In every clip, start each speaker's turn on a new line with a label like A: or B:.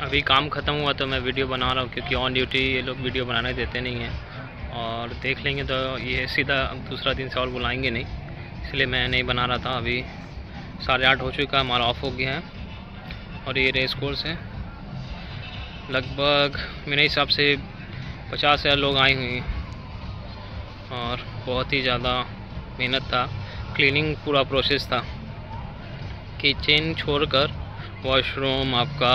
A: अभी काम ख़त्म हुआ तो मैं वीडियो बना रहा हूँ क्योंकि ऑन ड्यूटी ये लोग वीडियो बनाने देते नहीं हैं। और देख लेंगे तो ये सीधा दूसरा दिन से और बुलाएँगे नहीं। इसलिए मैं नहीं बना रहा था अभी। साढ़े आठ हो चुका है, हमारा ऑफ़ हो गया है। और ये रेस कोर्स है। लगभग मेरे हिसाब से पचास हज़ार लोग आए हुए हैं। और बहुत ही ज़्यादा मेहनत था। क्लीनिंग पूरा प्रोसेस था। किचन छोड़कर वॉशरूम आपका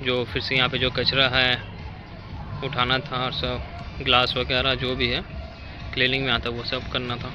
A: जो फिर से यहाँ पे जो कचरा है, उठाना था और सब ग्लास वगैरह जो भी है क्लीनिंग में आता, वो सब करना था।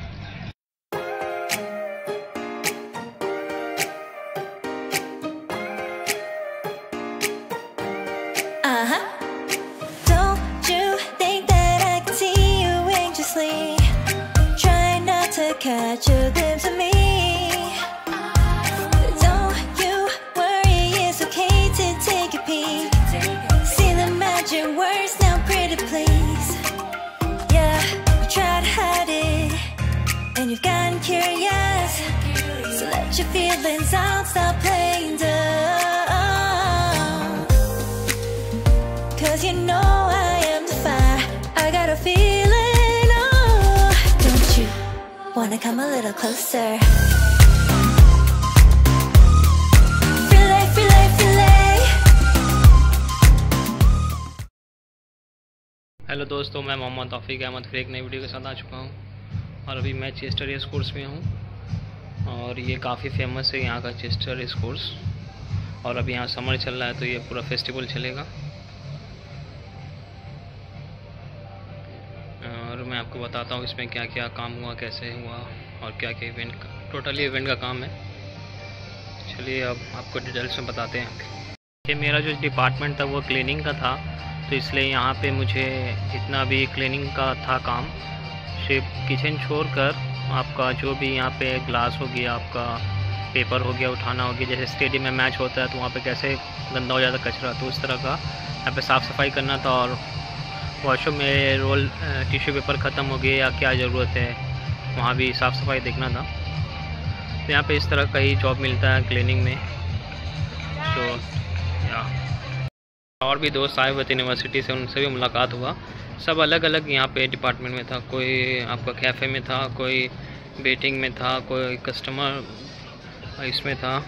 B: Feelings out, stop playing dumb. Cause you know I am the fire. I got a feeling, oh. Don't you wanna come a little closer? Relay, relay, relay.
A: Hello दोस्तों मैं मोहम्मद तौफीक अहमद फिर एक नई वीडियो के साथ आ चुका हूँ और अभी मैं चेस्टर रेस में हूँ और ये काफ़ी फ़ेमस है यहाँ का चेस्टर रेस कोर्स और अभी यहाँ समर चल रहा है तो ये पूरा फेस्टिवल चलेगा। और मैं आपको बताता हूँ इसमें क्या क्या काम हुआ, कैसे हुआ और क्या क्या इवेंट का टोटली इवेंट का काम है। चलिए अब आपको डिटेल्स में बताते हैं। ये मेरा जो डिपार्टमेंट था वो क्लीनिंग का था तो इसलिए यहाँ पे मुझे जितना भी क्लीनिंग का था काम। सिर्फ़ किचन छोड़कर आपका जो भी यहाँ पे ग्लास हो गया, आपका पेपर हो गया, उठाना हो गया, जैसे स्टेडियम में मैच होता है तो वहाँ पे कैसे गंदा हो जाता कचरा तो उस तरह का यहाँ पे साफ़ सफ़ाई करना था और वॉशरूम में रोल टिश्यू पेपर ख़त्म हो गया या क्या ज़रूरत है, वहाँ भी साफ़ सफ़ाई देखना था। तो यहाँ पे इस तरह का ही जॉब मिलता है क्लीनिंग में। तो या और भी दोस्त आए हुए थे यूनिवर्सिटी से, उनसे भी मुलाकात हुआ। सब अलग अलग यहाँ पे डिपार्टमेंट में था। कोई आपका कैफ़े में था, कोई वेटिंग में था, कोई कस्टमर इसमें था।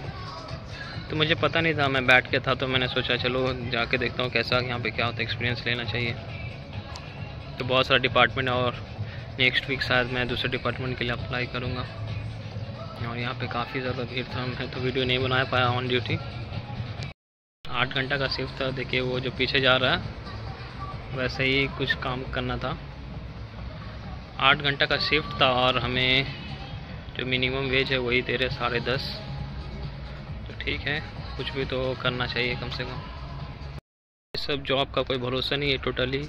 A: तो मुझे पता नहीं था, मैं बैठ के था तो मैंने सोचा, चलो जाके देखता हूँ कैसा, यहाँ पे क्या होता है एक्सपीरियंस लेना चाहिए। तो बहुत सारा डिपार्टमेंट और नेक्स्ट वीक शायद मैं दूसरे डिपार्टमेंट के लिए अप्लाई करूँगा। और यहाँ पे काफ़ी ज़्यादा भीड़ था, मैं तो वीडियो नहीं बना पाया ऑन ड्यूटी आठ घंटा का शिफ्ट था, देखिए वो जो पीछे जा रहा है। वैसे ही कुछ काम करना था। आठ घंटा का शिफ्ट था और हमें जो मिनिमम वेज है वही दे रहे साढ़े दस। तो ठीक है, कुछ भी तो करना चाहिए कम से कम। ये सब जॉब का कोई भरोसा नहीं है टोटली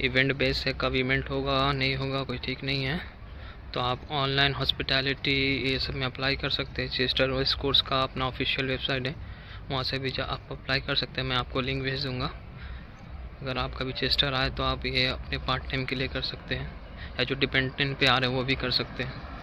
A: इवेंट बेस है, कब इवेंट होगा, नहीं होगा, कोई ठीक नहीं है। तो आप ऑनलाइन हॉस्पिटैलिटी ये सब में अप्लाई कर सकते हैं। चेस्टर वॉइस कोर्स का अपना ऑफिशियल वेबसाइट है, वहाँ से भी आप अप्लाई कर सकते हैं। मैं आपको लिंक भेज दूँगा। अगर आप कभी चेस्टर आए तो आप ये अपने पार्ट टाइम के लिए कर सकते हैं, या जो डिपेंडेंट पे आ रहे हैं वो भी कर सकते हैं।